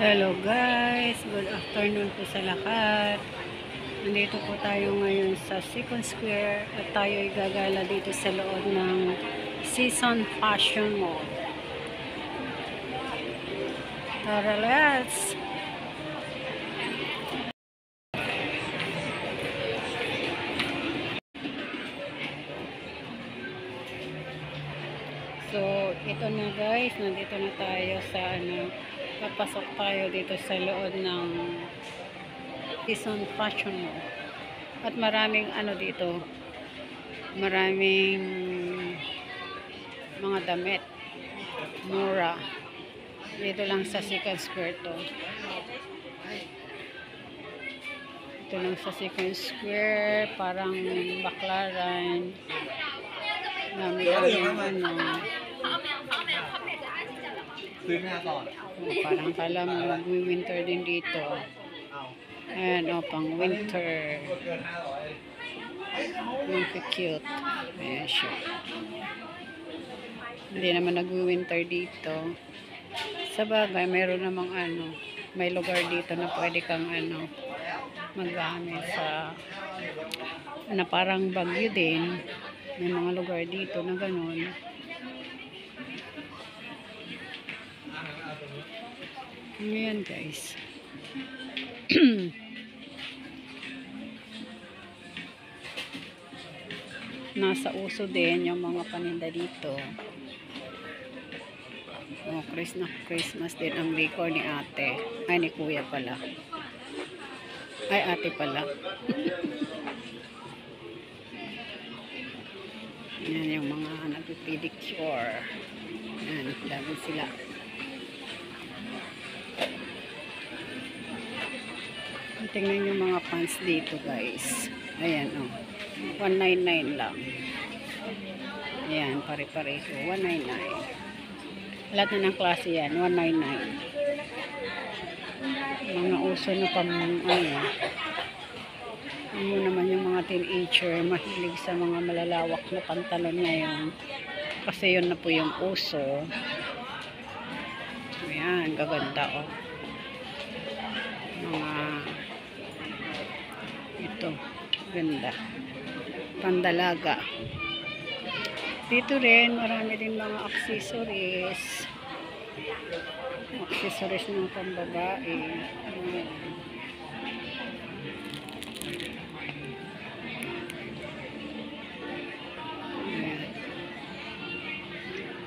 Hello guys, good afternoon po sa lahat. Nandito po tayo ngayon sa Second Square at tayo ay gagala dito sa loob ng Season Fashion Mall. Tara, let's! So, ito na guys, nandito na tayo sa ano, papasok tayo dito sa loob ng Season Fashion Mall. At maraming ano dito, maraming mga damit, mura. Dito lang sa Second Square to. Ito lang sa Second Square, parang baklaran. Dami kami ano. ซื้อหน้าก่อน Oh, parang kala mo mag-winter din dito. Ayan, oh, pang winter. Magka-cute. Ayan siya. Hindi naman nag-winter dito. Sa bagay, mayroon namang ano, may lugar dito na pwede kang ano, magamit sa na parang bagyo din. May mga lugar dito na ganun. Ayan guys. Nasa uso din yung mga paninda dito. Oh, Christmas, Christmas din ang decor ni ate. Ay, ni kuya pala. Ay, ate pala. Yan yung mga nagpipedicure. Yan, dami sila. Tingnan yung mga pants dito guys. Ayan oh. 199 lang. Ayan, pare-pareho. 199. Lahat na ng klase yan. 199. Mga uso na pang ano. Ano naman yung mga teenager mahilig sa mga malalawak na pantalon ngayon. Kasi yun na po yung uso. Ayan, gaganda oh. Ito, ganda. Pandalaga. Dito rin, marami din mga accessories. Accessories ng pambabae.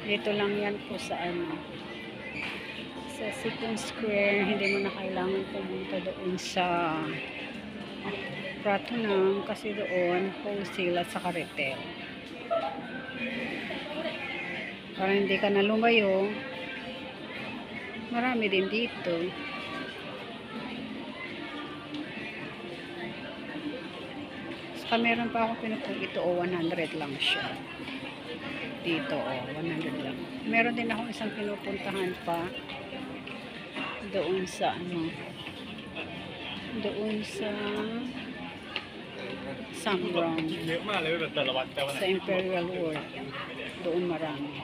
Dito lang yan po sa ano sa Second Square, hindi mo na kailangan pumunta doon sa Prato nang kasi doon wholesale at saka retail. Para hindi ka na lumayo, marami din dito. Saka meron pa ako pinupag ito o 100 lang siya. Dito o 100 lang. Meron din ako isang pinupuntahan pa doon sa ano doon sa some wrong sa Imperial War. Doon marami.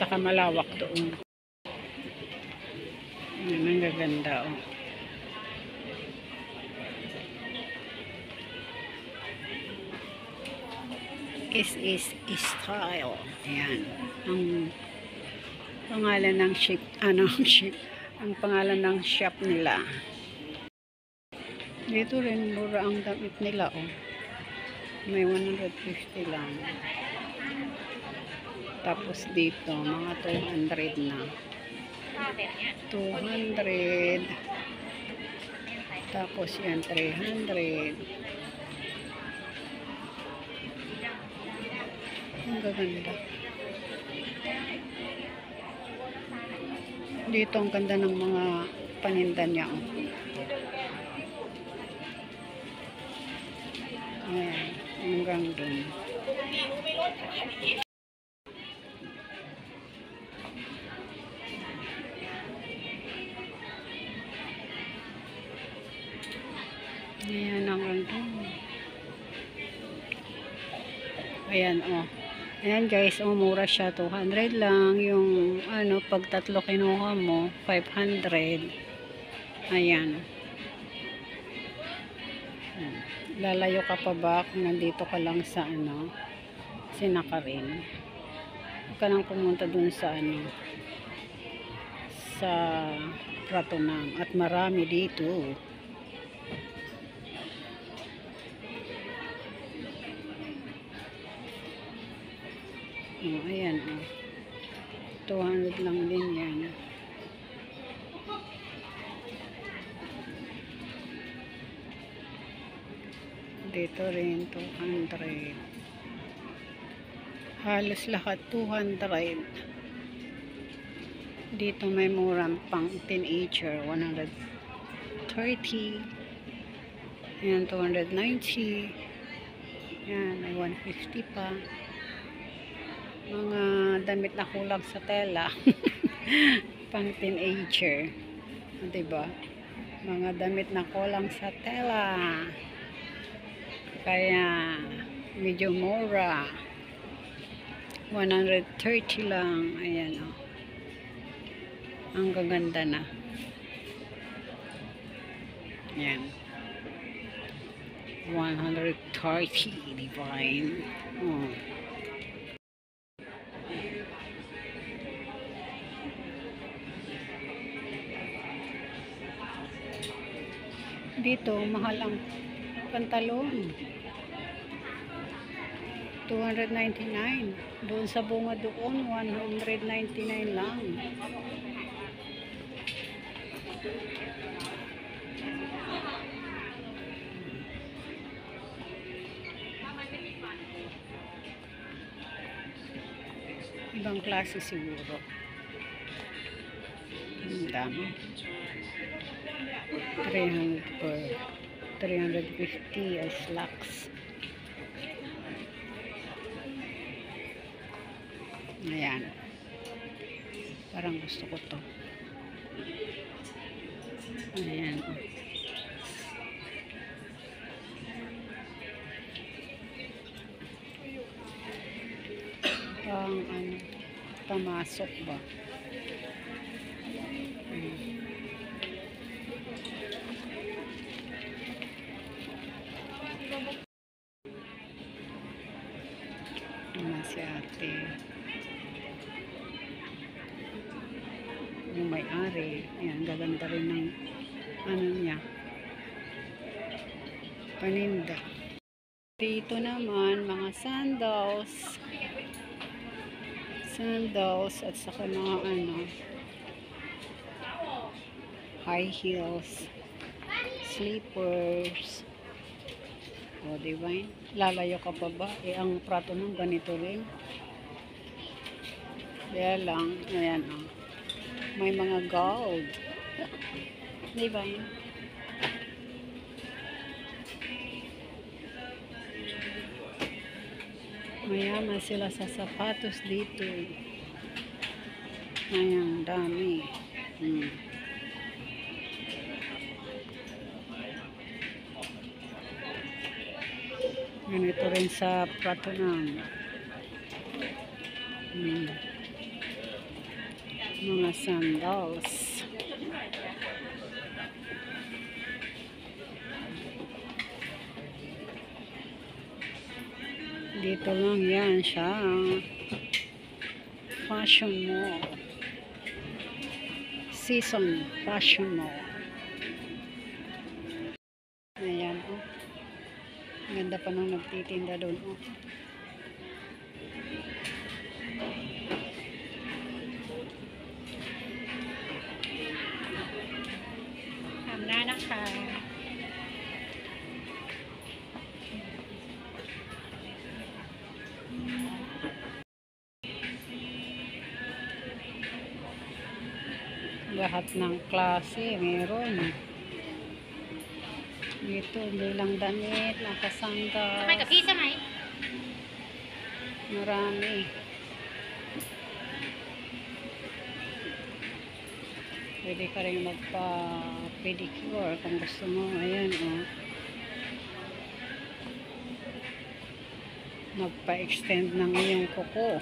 Saka malawak doon. Yan ang gaganda o. Oh. This is Israel. Yan. Ang pangalan ng ship, ano, ship ang pangalan ng shop nila. Dito rin mura ang damit nila oh. May 150 lang. Tapos dito mga 200 na. 200 tapos yan 300 ang gaganda dito ang ganda ng mga paninda niya oh. Ayan, hanggang dun. Ayan, hanggang dun. Ayan, oh. Ayan guys, umura siya. 200 lang. Yung ano, pag tatlo kinuha mo, 500. Ayan. Lalayo ka pa ba kung nandito ka lang sa ano, sinakarin? Huwag ka nang pumunta dun sa ano, sa Pratunam. At marami dito. Oh, ayan, oh. 200 lang din yan. Dito rin, 200. Halos lahat 200. Dito may murang pang teenager, 130. Yan, 290. Yan, may 150 pa mga damit na kulang sa tela. Pang teenager. O, diba? Mga damit na kulang sa tela. Kaya medyo mura. 130 lang. Ayan o ang gaganda na. Yan 130 divine. Oh dito mahal ang pantalon. 299 doon sa bunga doon 199 lang. Ibang klase siguro. Ang dami 300 per 350 as lakhs ayan. Parang gusto ko to. Ayan. Pang ano pamasok ba si ate. Yung may-ari. Ayan, gaganda rin ng ano niya. Paninda. Dito naman, mga sandals. Sandals at saka mga ano high heels slippers o diba yun? lalayo ka pa ba? Eh ang prato ng ganito rin. Kaya lang ayan o may mga gold diba yun mayaman sila sa sapatos dito. Ayan dami. Hmm. Ganito rin sa Pratunam. Hmm. Mga sandals. Dito lang yan siya. Fashion Mall. Season Fashion Mall. Ganda pa nung nagtitinda doon. Oh. Hamna na ka. Lahat ng klase meron. Dito, bilang damit, nakasangga. Samay ka, pisa may. Marami. Pwede ka rin magpa-pedicure kung gusto mo. Ayan. Oh. Magpa-extend ng iyong kuko.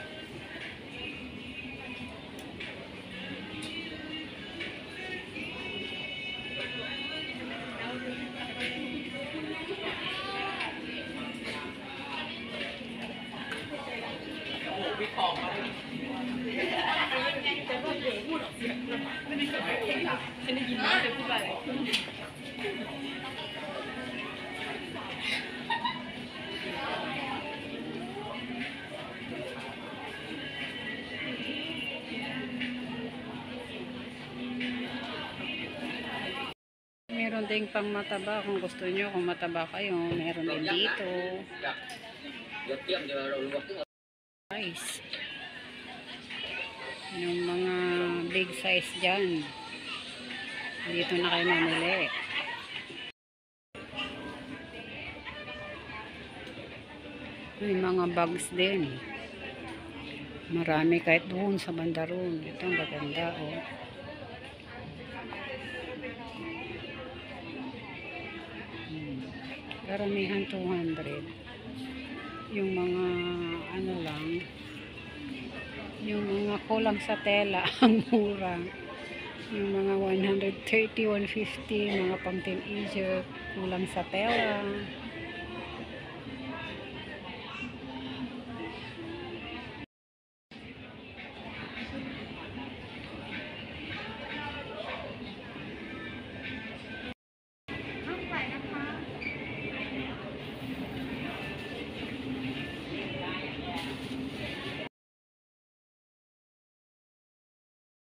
Meron ding pang mataba. Kung gusto nyo, kung mataba kayo, meron din dito. Guys, yung mga big size dyan, dito na kayo mamili. May mga bags din. Marami kahit doon sa banda roon. Ito ang maganda, oh. Hmm. Karamihan 200. Yung mga ano lang, yung mga kulang sa tela, ang mura. Yung mga 130, 150, mga pang teenager, kulang sa tela.